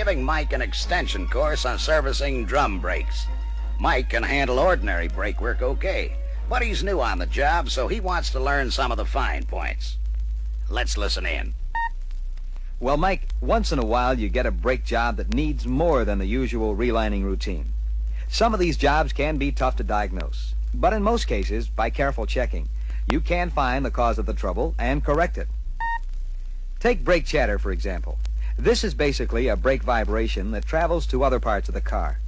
giving Mike an extension course on servicing drum brakes. Mike can handle ordinary brake work okay, but he's new on the job, so he wants to learn some of the fine points. Let's listen in. Well, Mike, once in a while you get a brake job that needs more than the usual relining routine. Some of these jobs can be tough to diagnose, but in most cases, by careful checking, you can find the cause of the trouble and correct it. Take brake chatter, for example. This is basically a brake vibration that travels to other parts of the car.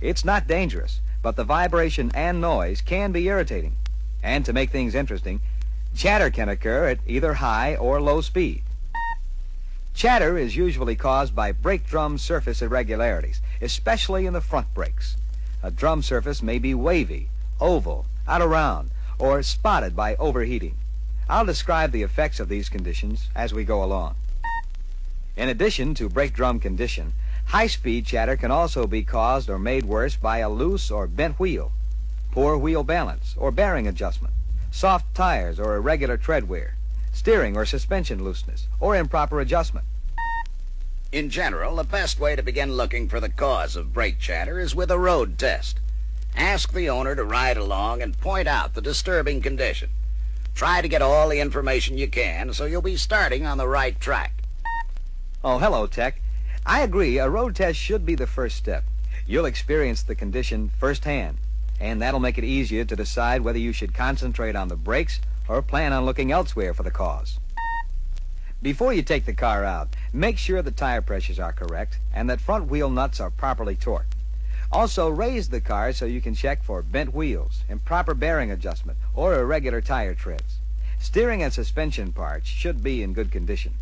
It's not dangerous, but the vibration and noise can be irritating. And to make things interesting, chatter can occur at either high or low speed. Chatter is usually caused by brake drum surface irregularities, especially in the front brakes. A drum surface may be wavy, oval, out of round, or spotted by overheating. I'll describe the effects of these conditions as we go along. In addition to brake drum condition, high-speed chatter can also be caused or made worse by a loose or bent wheel, poor wheel balance or bearing adjustment, soft tires or irregular tread wear, steering or suspension looseness, or improper adjustment. In general, the best way to begin looking for the cause of brake chatter is with a road test. Ask the owner to ride along and point out the disturbing condition. Try to get all the information you can so you'll be starting on the right track. Oh, hello, Tech. I agree, a road test should be the first step. You'll experience the condition firsthand, and that'll make it easier to decide whether you should concentrate on the brakes or plan on looking elsewhere for the cause. Before you take the car out, make sure the tire pressures are correct and that front wheel nuts are properly torqued. Also, raise the car so you can check for bent wheels, improper bearing adjustment, or irregular tire treads. Steering and suspension parts should be in good condition.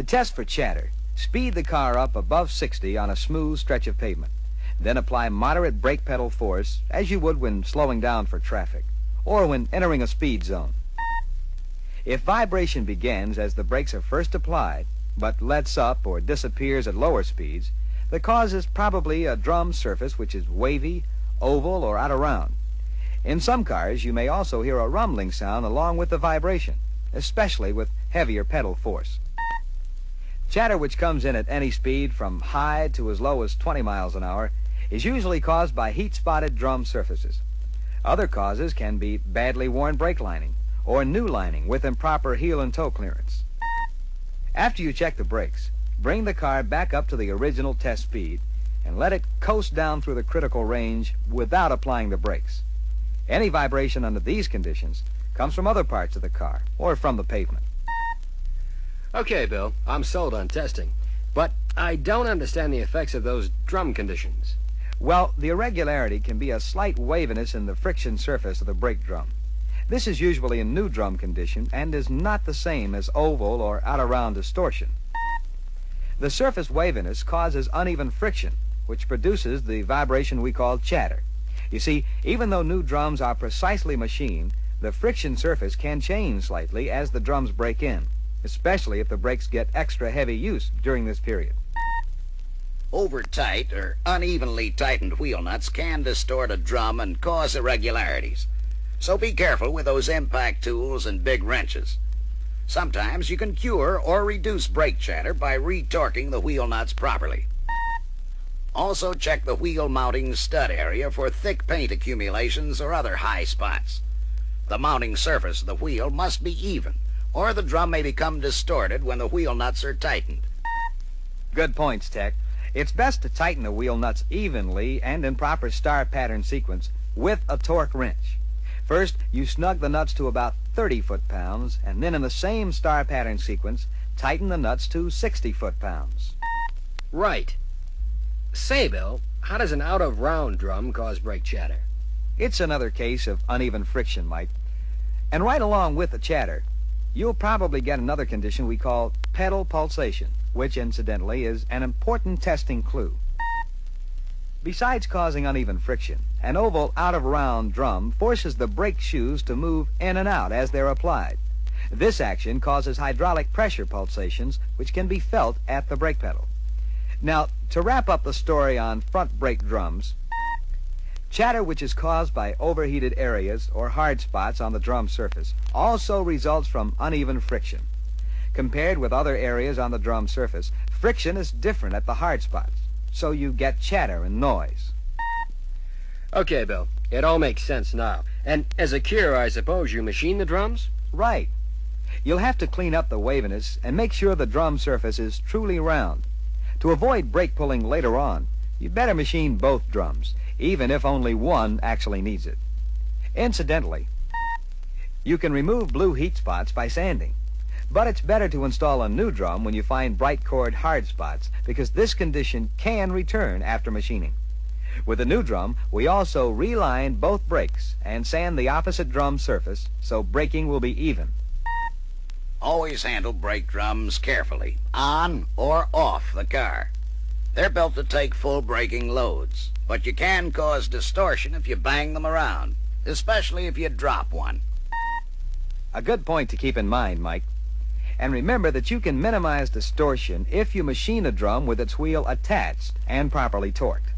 To test for chatter, speed the car up above 60 on a smooth stretch of pavement. Then apply moderate brake pedal force, as you would when slowing down for traffic, or when entering a speed zone. If vibration begins as the brakes are first applied, but lets up or disappears at lower speeds, the cause is probably a drum surface which is wavy, oval, or out of round. In some cars, you may also hear a rumbling sound along with the vibration, especially with heavier pedal force. Chatter which comes in at any speed from high to as low as 20 miles an hour is usually caused by heat-spotted drum surfaces. Other causes can be badly worn brake lining, or new lining with improper heel and toe clearance. After you check the brakes, bring the car back up to the original test speed and let it coast down through the critical range without applying the brakes. Any vibration under these conditions comes from other parts of the car or from the pavement. Okay, Bill, I'm sold on testing. But I don't understand the effects of those drum conditions. Well, the irregularity can be a slight waviness in the friction surface of the brake drum. This is usually a new drum condition and is not the same as oval or out-of-round distortion. The surface waviness causes uneven friction, which produces the vibration we call chatter. You see, even though new drums are precisely machined, the friction surface can change slightly as the drums break in, especially if the brakes get extra heavy use during this period. Over-tight or unevenly tightened wheel nuts can distort a drum and cause irregularities. So be careful with those impact tools and big wrenches. Sometimes you can cure or reduce brake chatter by retorquing the wheel nuts properly. Also check the wheel mounting stud area for thick paint accumulations or other high spots. The mounting surface of the wheel must be even, or the drum may become distorted when the wheel nuts are tightened. Good points, Tech. It's best to tighten the wheel nuts evenly and in proper star pattern sequence with a torque wrench. First, you snug the nuts to about 30 foot-pounds, and then in the same star pattern sequence, tighten the nuts to 60 foot-pounds. Right. Say, Bill, how does an out-of-round drum cause brake chatter? It's another case of uneven friction, Mike. And right along with the chatter, you'll probably get another condition we call pedal pulsation, which, incidentally, is an important testing clue. Besides causing uneven friction, an oval out-of-round drum forces the brake shoes to move in and out as they're applied. This action causes hydraulic pressure pulsations, which can be felt at the brake pedal. Now, to wrap up the story on front brake drums, chatter which is caused by overheated areas or hard spots on the drum surface also results from uneven friction. Compared with other areas on the drum surface, friction is different at the hard spots, so you get chatter and noise. Okay, Bill. It all makes sense now. And as a cure, I suppose you machine the drums? Right. You'll have to clean up the waviness and make sure the drum surface is truly round. To avoid brake pulling later on, you'd better machine both drums, even if only one actually needs it. Incidentally, you can remove blue heat spots by sanding. But it's better to install a new drum when you find bright cord hard spots because this condition can return after machining. With the new drum, we also reline both brakes and sand the opposite drum surface so braking will be even. Always handle brake drums carefully, on or off the car. They're built to take full braking loads, but you can cause distortion if you bang them around, especially if you drop one. A good point to keep in mind, Mike. And remember that you can minimize distortion if you machine a drum with its wheel attached and properly torqued.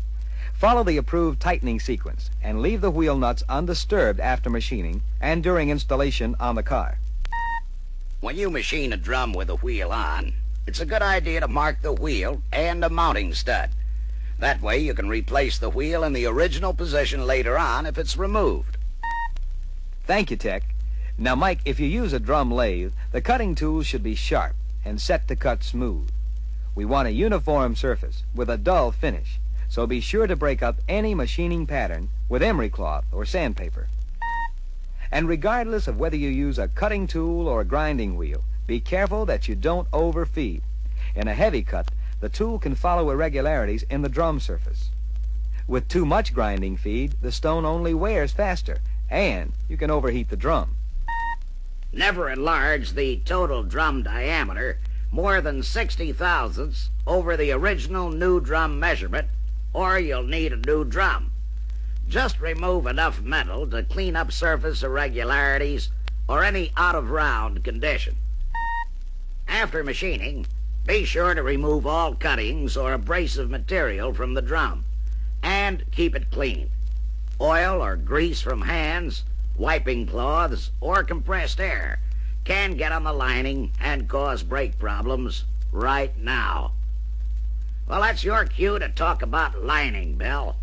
Follow the approved tightening sequence and leave the wheel nuts undisturbed after machining and during installation on the car. When you machine a drum with a wheel on, it's a good idea to mark the wheel and a mounting stud. That way you can replace the wheel in the original position later on if it's removed. Thank you, Tech. Now, Mike, if you use a drum lathe, the cutting tool should be sharp and set to cut smooth. We want a uniform surface with a dull finish, so be sure to break up any machining pattern with emery cloth or sandpaper. And regardless of whether you use a cutting tool or a grinding wheel, be careful that you don't overfeed. In a heavy cut, the tool can follow irregularities in the drum surface. With too much grinding feed, the stone only wears faster, and you can overheat the drum. Never enlarge the total drum diameter more than 60 thousandths over the original new drum measurement, or you'll need a new drum. Just remove enough metal to clean up surface irregularities or any out-of-round condition. After machining, be sure to remove all cuttings or abrasive material from the drum, and keep it clean. Oil or grease from hands, wiping cloths, or compressed air can get on the lining and cause brake problems right now. Well, that's your cue to talk about lining, Bill.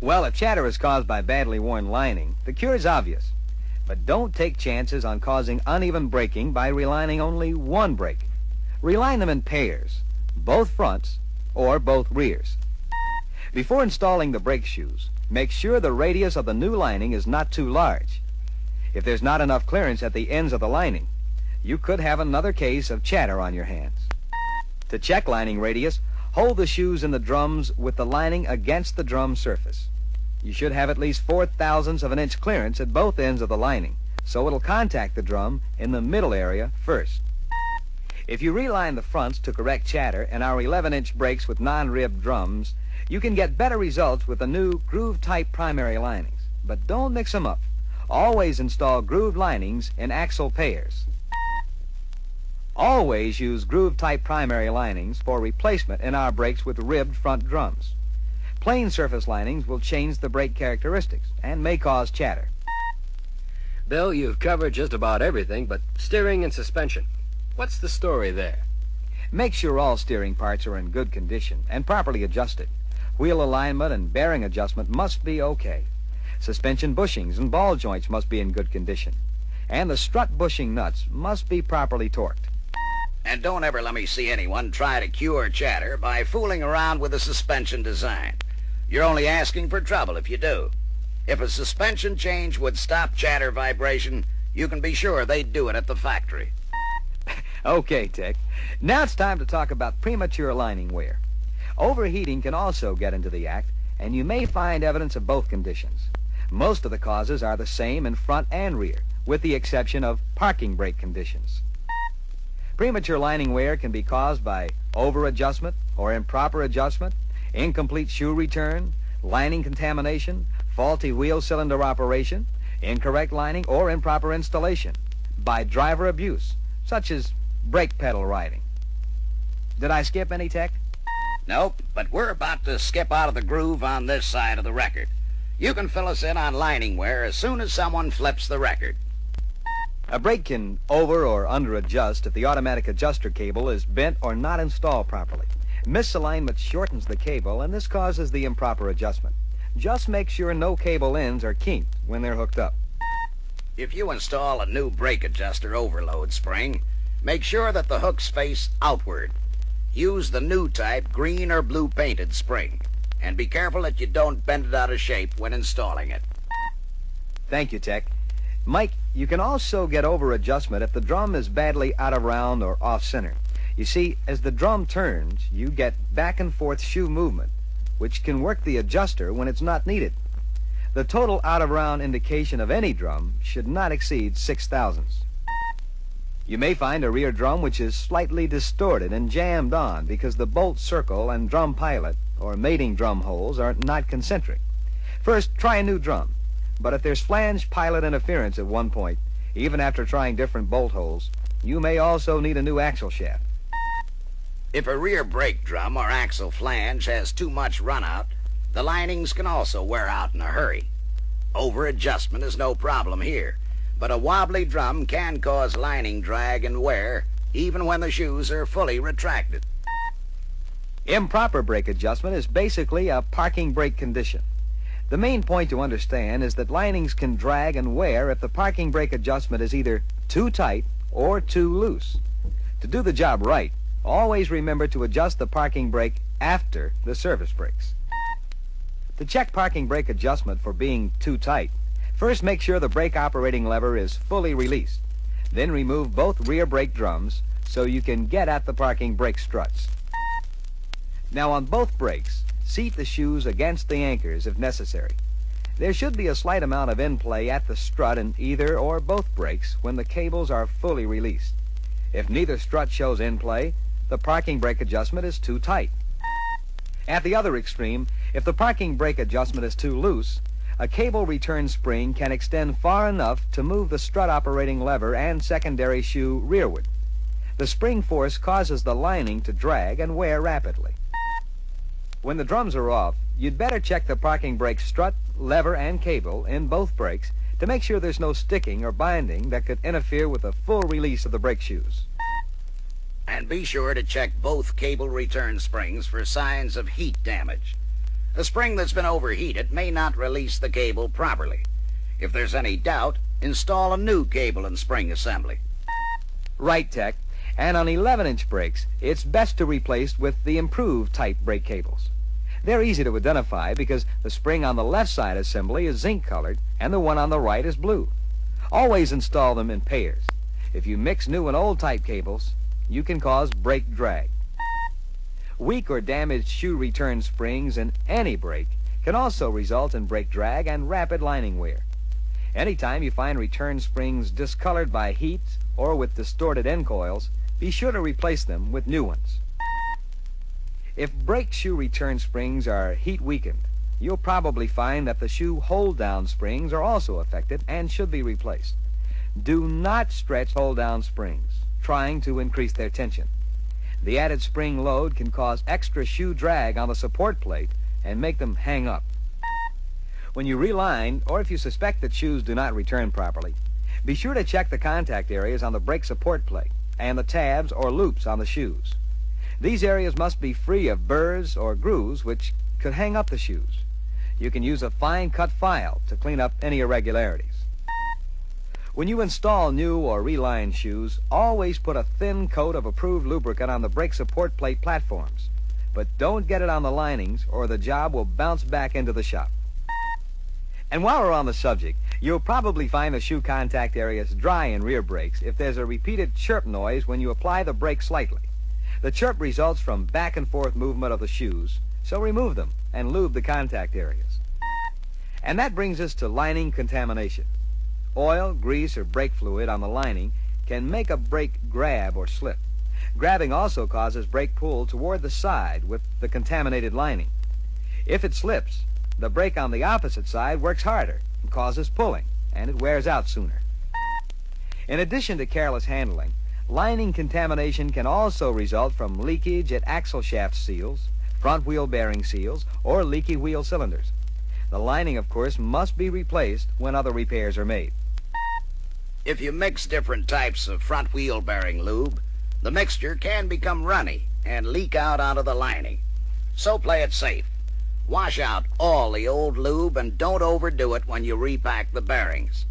Well, if chatter is caused by badly worn lining, the cure is obvious. But don't take chances on causing uneven braking by relining only one brake. Reline them in pairs, both fronts or both rears. Before installing the brake shoes, make sure the radius of the new lining is not too large. If there's not enough clearance at the ends of the lining, you could have another case of chatter on your hands. To check lining radius, Hold the shoes in the drums with the lining against the drum surface. You should have at least four thousandths of an inch clearance at both ends of the lining, so it'll contact the drum in the middle area first. If you reline the fronts to correct chatter in our 11-inch brakes with non-ribbed drums, you can get better results with the new groove-type primary linings. But don't mix them up. Always install grooved linings in axle pairs. Always use groove-type primary linings for replacement in our brakes with ribbed front drums. Plain surface linings will change the brake characteristics and may cause chatter. Bill, you've covered just about everything but steering and suspension. What's the story there? Make sure all steering parts are in good condition and properly adjusted. Wheel alignment and bearing adjustment must be okay. Suspension bushings and ball joints must be in good condition. And the strut bushing nuts must be properly torqued. And don't ever let me see anyone try to cure chatter by fooling around with a suspension design. You're only asking for trouble if you do. If a suspension change would stop chatter vibration, you can be sure they'd do it at the factory. okay, Tech. Now it's time to talk about premature lining wear. Overheating can also get into the act, and you may find evidence of both conditions. Most of the causes are the same in front and rear, with the exception of parking brake conditions. Premature lining wear can be caused by over-adjustment or improper adjustment, incomplete shoe return, lining contamination, faulty wheel cylinder operation, incorrect lining, or improper installation, by driver abuse, such as brake pedal riding. Did I skip any, Tech? Nope, but we're about to skip out of the groove on this side of the record. You can fill us in on lining wear as soon as someone flips the record. A brake can over or under adjust if the automatic adjuster cable is bent or not installed properly. Misalignment shortens the cable, and this causes the improper adjustment. Just make sure no cable ends are kinked when they're hooked up. If you install a new brake adjuster overload spring, make sure that the hooks face outward. Use the new type green or blue painted spring, and be careful that you don't bend it out of shape when installing it. Thank you, Tech. Mike, you can also get over adjustment if the drum is badly out of round or off center. You see, as the drum turns, you get back and forth shoe movement, which can work the adjuster when it's not needed. The total out of round indication of any drum should not exceed six thousandths. You may find a rear drum which is slightly distorted and jammed on because the bolt circle and drum pilot or mating drum holes are not concentric. First, try a new drum. But if there's flange pilot interference at one point, even after trying different bolt holes, you may also need a new axle shaft. If a rear brake drum or axle flange has too much runout, the linings can also wear out in a hurry. Over adjustment is no problem here, but a wobbly drum can cause lining drag and wear even when the shoes are fully retracted. Improper brake adjustment is basically a parking brake condition. The main point to understand is that linings can drag and wear if the parking brake adjustment is either too tight or too loose. To do the job right, always remember to adjust the parking brake after the service brakes. To check parking brake adjustment for being too tight, first make sure the brake operating lever is fully released. Then remove both rear brake drums so you can get at the parking brake struts. Now on both brakes, Seat the shoes against the anchors if necessary. There should be a slight amount of in-play at the strut in either or both brakes when the cables are fully released. If neither strut shows in-play, the parking brake adjustment is too tight. At the other extreme, if the parking brake adjustment is too loose, a cable return spring can extend far enough to move the strut operating lever and secondary shoe rearward. The spring force causes the lining to drag and wear rapidly. When the drums are off, you'd better check the parking brake strut, lever, and cable in both brakes to make sure there's no sticking or binding that could interfere with the full release of the brake shoes. And be sure to check both cable return springs for signs of heat damage. A spring that's been overheated may not release the cable properly. If there's any doubt, install a new cable and spring assembly. Right, Tech. And on 11-inch brakes, it's best to replace with the improved type brake cables. They're easy to identify because the spring on the left side assembly is zinc colored and the one on the right is blue. Always install them in pairs. If you mix new and old type cables, you can cause brake drag. Weak or damaged shoe return springs in any brake can also result in brake drag and rapid lining wear. Anytime you find return springs discolored by heat or with distorted end coils, be sure to replace them with new ones. If brake shoe return springs are heat weakened, you'll probably find that the shoe hold down springs are also affected and should be replaced. Do not stretch hold down springs, trying to increase their tension. The added spring load can cause extra shoe drag on the support plate and make them hang up. When you reline, or if you suspect that shoes do not return properly, be sure to check the contact areas on the brake support plate and the tabs or loops on the shoes. These areas must be free of burrs or grooves which could hang up the shoes. You can use a fine cut file to clean up any irregularities. When you install new or reline shoes, always put a thin coat of approved lubricant on the brake support plate platforms. But don't get it on the linings or the job will bounce back into the shop. And while we're on the subject, you'll probably find the shoe contact areas dry in rear brakes if there's a repeated chirp noise when you apply the brake slightly. The chirp results from back and forth movement of the shoes, so remove them and lube the contact areas. And that brings us to lining contamination. Oil, grease, or brake fluid on the lining can make a brake grab or slip. Grabbing also causes brake pull toward the side with the contaminated lining. If it slips, the brake on the opposite side works harder and causes pulling, and it wears out sooner. In addition to careless handling, Lining contamination can also result from leakage at axle shaft seals, front wheel bearing seals, or leaky wheel cylinders. The lining, of course, must be replaced when other repairs are made. If you mix different types of front wheel bearing lube, the mixture can become runny and leak out onto the lining. So play it safe. Wash out all the old lube and don't overdo it when you repack the bearings.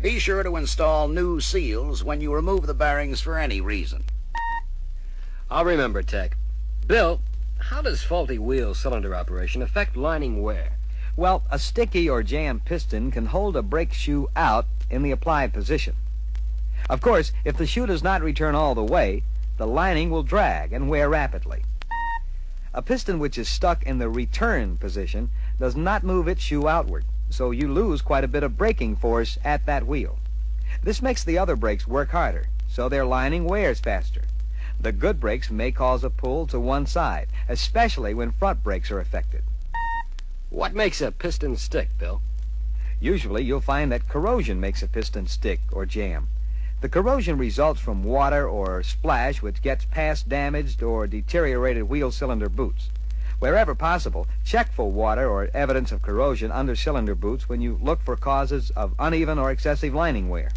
Be sure to install new seals when you remove the bearings for any reason. I'll remember, Tech. Bill, how does faulty wheel cylinder operation affect lining wear? Well, a sticky or jammed piston can hold a brake shoe out in the applied position. Of course, if the shoe does not return all the way, the lining will drag and wear rapidly. A piston which is stuck in the return position does not move its shoe outward, so you lose quite a bit of braking force at that wheel. This makes the other brakes work harder, so their lining wears faster. The good brakes may cause a pull to one side, especially when front brakes are affected. What makes a piston stick, Bill? Usually you'll find that corrosion makes a piston stick or jam. The corrosion results from water or splash which gets past damaged or deteriorated wheel cylinder boots. Wherever possible, check for water or evidence of corrosion under cylinder boots when you look for causes of uneven or excessive lining wear.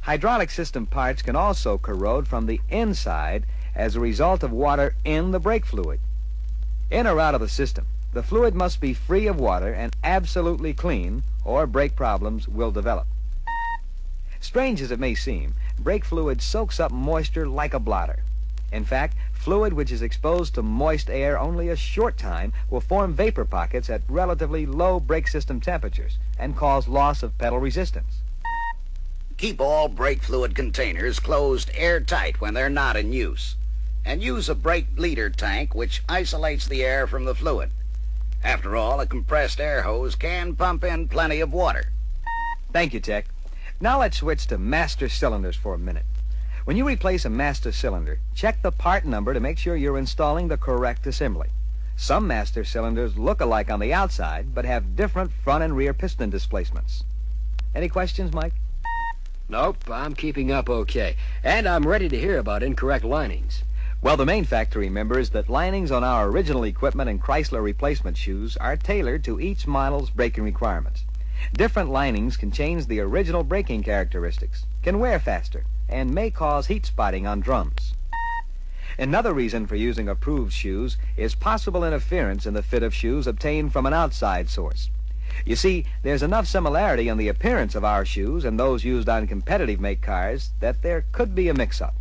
Hydraulic system parts can also corrode from the inside as a result of water in the brake fluid. In or out of the system, the fluid must be free of water and absolutely clean, or brake problems will develop. Strange as it may seem, brake fluid soaks up moisture like a blotter. In fact, fluid which is exposed to moist air only a short time will form vapor pockets at relatively low brake system temperatures and cause loss of pedal resistance. Keep all brake fluid containers closed airtight when they're not in use. And use a brake bleeder tank which isolates the air from the fluid. After all, a compressed air hose can pump in plenty of water. Thank you, Tech. Now let's switch to master cylinders for a minute. When you replace a master cylinder, check the part number to make sure you're installing the correct assembly. Some master cylinders look alike on the outside, but have different front and rear piston displacements. Any questions, Mike? Nope, I'm keeping up okay. And I'm ready to hear about incorrect linings. Well, the main fact to remember is that linings on our original equipment and Chrysler replacement shoes are tailored to each model's braking requirements. Different linings can change the original braking characteristics, can wear faster, and may cause heat spotting on drums. Another reason for using approved shoes is possible interference in the fit of shoes obtained from an outside source. You see, there's enough similarity in the appearance of our shoes and those used on competitive make cars that there could be a mix-up.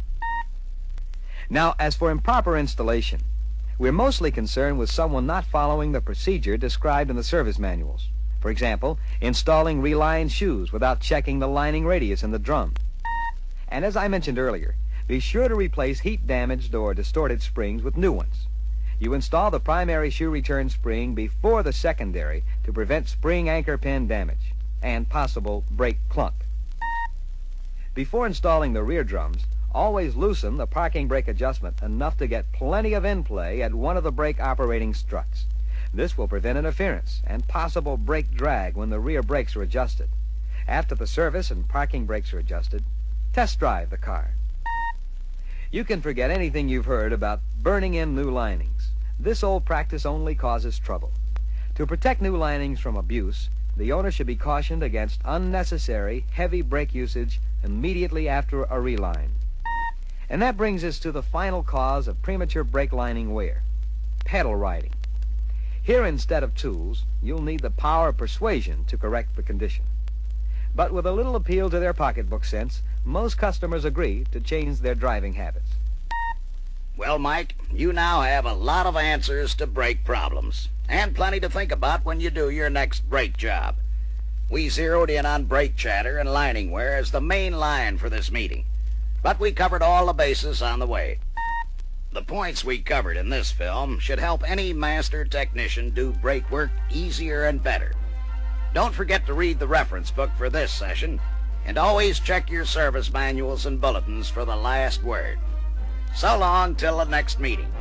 Now, as for improper installation, we're mostly concerned with someone not following the procedure described in the service manuals. For example, installing relined shoes without checking the lining radius in the drum. And as I mentioned earlier, be sure to replace heat-damaged or distorted springs with new ones. You install the primary shoe return spring before the secondary to prevent spring anchor pin damage and possible brake clunk. Before installing the rear drums, Always loosen the parking brake adjustment enough to get plenty of in-play at one of the brake operating struts. This will prevent interference and possible brake drag when the rear brakes are adjusted. After the service and parking brakes are adjusted, test drive the car. You can forget anything you've heard about burning in new linings. This old practice only causes trouble. To protect new linings from abuse, the owner should be cautioned against unnecessary, heavy brake usage immediately after a reline. And that brings us to the final cause of premature brake lining wear, pedal riding. Here, instead of tools, you'll need the power of persuasion to correct the condition. But with a little appeal to their pocketbook sense, most customers agree to change their driving habits. Well, Mike, you now have a lot of answers to brake problems, and plenty to think about when you do your next brake job. We zeroed in on brake chatter and lining wear as the main line for this meeting. But we covered all the bases on the way. The points we covered in this film should help any master technician do brake work easier and better. Don't forget to read the reference book for this session, and always check your service manuals and bulletins for the last word. So long till the next meeting.